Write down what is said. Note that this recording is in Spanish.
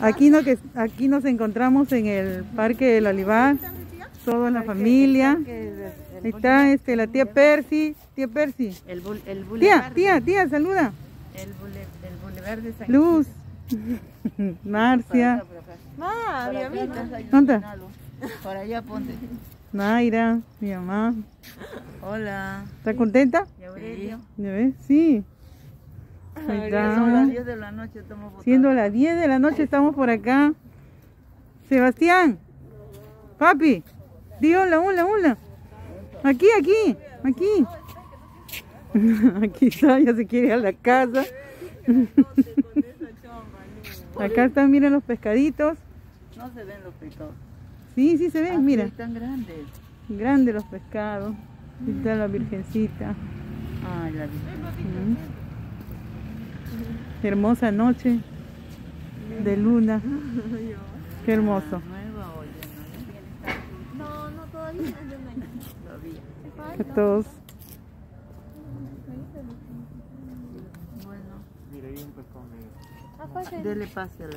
Aquí, no, que, aquí nos encontramos en el Parque del Olivar, toda la familia. Ahí está este, la tía Percy. Tía Percy. El, tía, tía, tía, saluda. El, bule, el Boulevard de San Luz. Marcia. Ah, mi amita. ¿Dónde está? Por allá ponte. Naira, mi mamá. Hola. ¿Está contenta? ¿Ya ves? Sí. Son las 10 de la noche estamos. Siendo las 10 de la noche estamos por acá. Sebastián. Papi. Di hola, hola, hola. Aquí, aquí, aquí. Aquí está, ya se quiere ir a la casa. Acá están, miren los pescaditos. No se ven los pescados. Sí, sí se ven, Ah, mira. Están grandes. Grandes los pescados. Ahí está la virgencita. Ay, la vi. Hermosa noche de luna. Qué hermoso. No, no, todavía no es de un año. ¿no? Todavía. A todos. Bueno, Aparte, dele pase a la